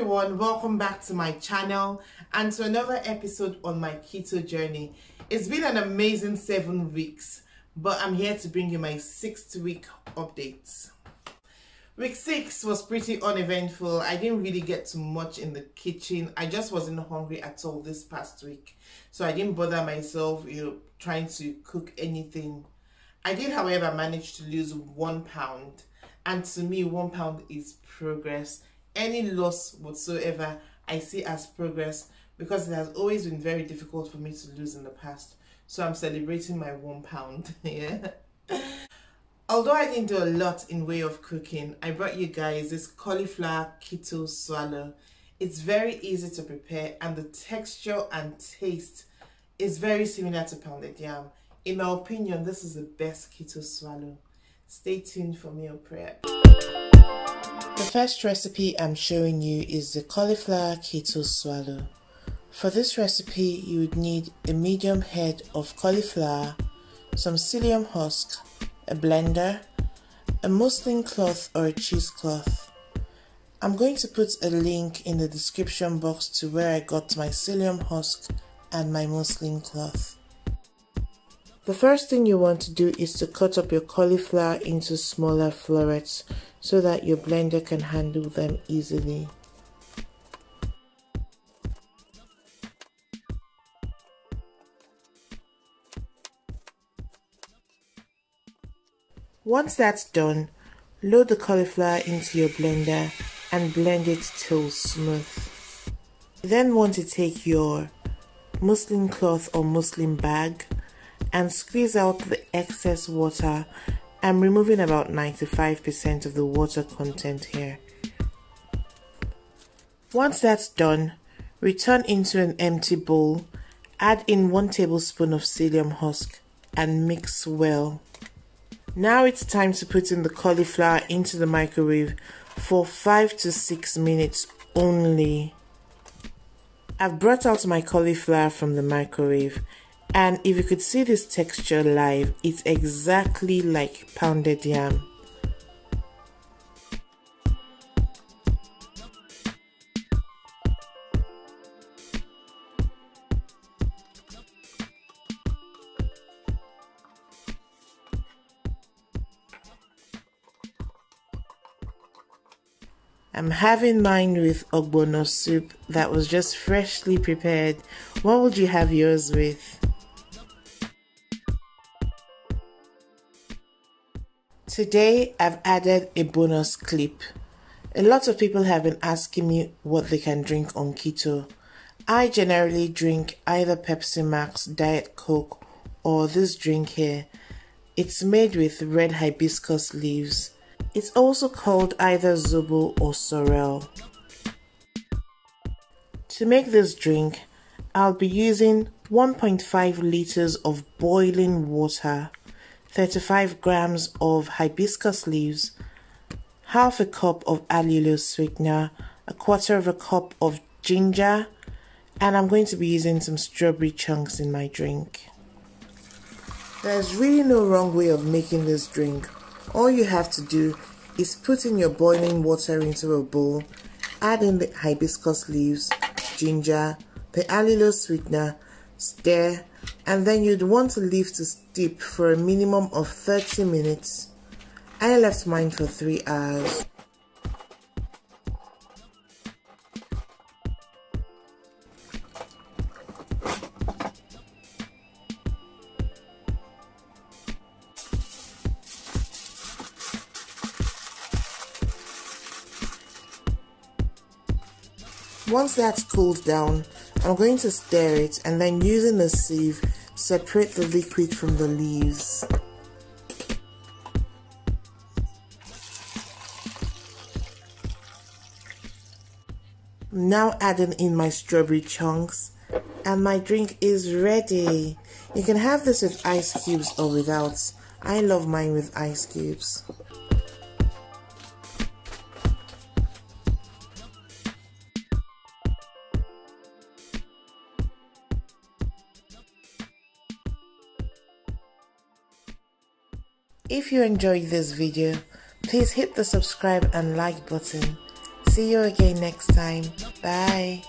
Everyone, welcome back to my channel and to another episode on my keto journey. It's been an amazing seven weeks, but I'm here to bring you my sixth week updates. Week six was pretty uneventful. I didn't really get too much in the kitchen. I just wasn't hungry at all this past week. So I didn't bother myself, you know, trying to cook anything. I did, however, manage to lose one pound. And to me, one pound is progress. Any loss whatsoever, I see as progress because it has always been very difficult for me to lose in the past. So I'm celebrating my one pound. yeah. Although I didn't do a lot in way of cooking, I brought you guys this cauliflower keto swallow. It's very easy to prepare and the texture and taste is very similar to pounded yam. In my opinion, this is the best keto swallow. Stay tuned for meal prep. The first recipe I'm showing you is the cauliflower keto swallow. For this recipe, you would need a medium head of cauliflower, some psyllium husk, a blender, a muslin cloth or a cheesecloth. I'm going to put a link in the description box to where I got my psyllium husk and my muslin cloth. The first thing you want to do is to cut up your cauliflower into smaller florets so that your blender can handle them easily. Once that's done, load the cauliflower into your blender and blend it till smooth. You then want to take your muslin cloth or muslin bag and squeeze out the excess water. I'm removing about 95% of the water content here. Once that's done, return into an empty bowl, add in 1 tablespoon of psyllium husk and mix well. Now it's time to put in the cauliflower into the microwave for 5 to 6 minutes only. I've brought out my cauliflower from the microwave and if you could see this texture live, it's exactly like pounded yam. I'm having mine with ogbono soup that was just freshly prepared. What would you have yours with? Today I've added a bonus clip. A lot of people have been asking me what they can drink on keto. I generally drink either Pepsi Max, Diet Coke, or this drink here. It's made with red hibiscus leaves. It's also called either Zobo or Sorrel. To make this drink, I'll be using 1.5 liters of boiling water, 35 grams of hibiscus leaves, half a cup of allulose sweetener, a quarter of a cup of ginger, and I'm going to be using some strawberry chunks in my drink. There's really no wrong way of making this drink all you have to do is put in your boiling water into a bowl, add in the hibiscus leaves, ginger, the allulose sweetener, stir, and then you'd want to leave to steep for a minimum of 30 minutes. I left mine for 3 hours. Once that's cooled down, I'm going to stir it and then using a sieve, separate the liquid from the leaves. Now adding in my strawberry chunks and my drink is ready. You can have this with ice cubes or without. I love mine with ice cubes. If you enjoyed this video, please hit the subscribe and like button. See you again next time. Bye.